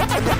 Yeah.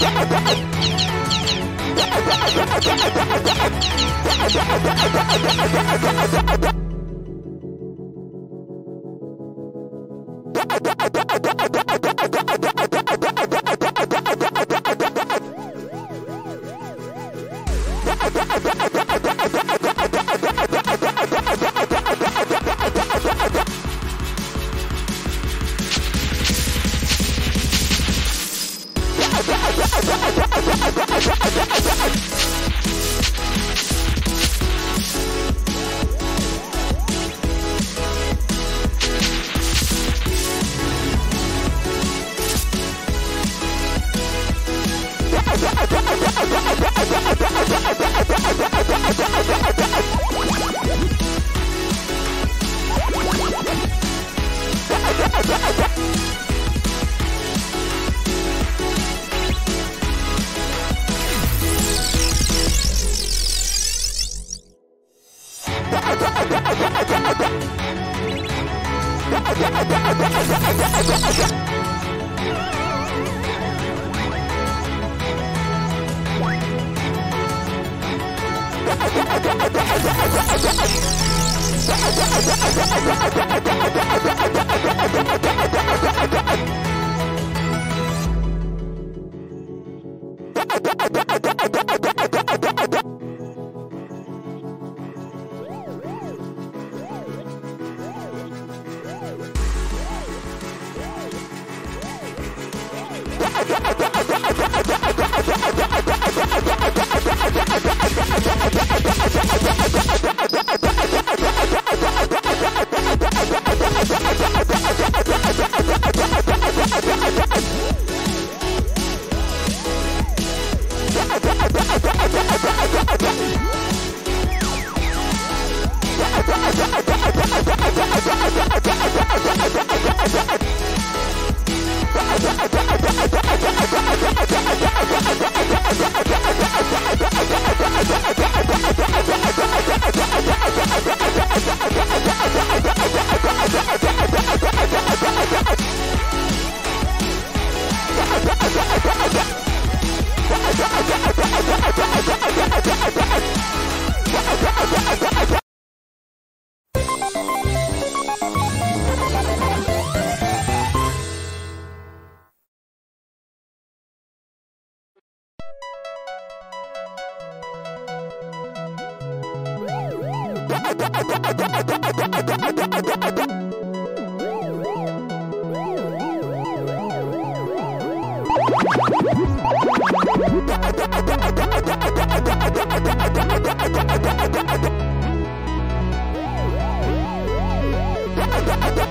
Yeah. What? Yeah. I'm sorry. I don't know.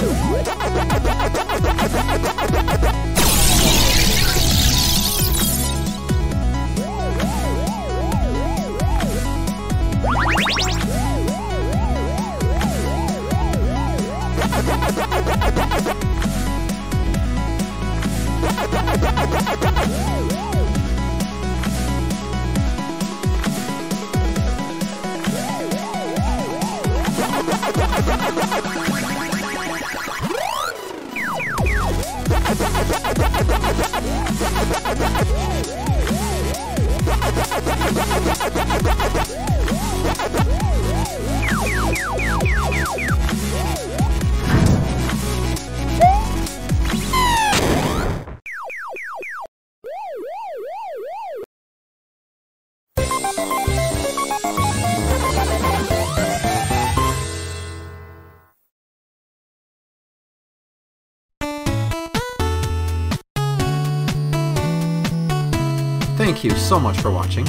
Woo! Yeah. Thank you so much for watching.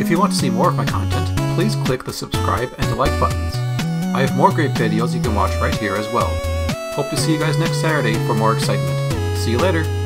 If you want to see more of my content, please click the subscribe and like buttons. I have more great videos you can watch right here as well. Hope to see you guys next Saturday for more excitement. See you later!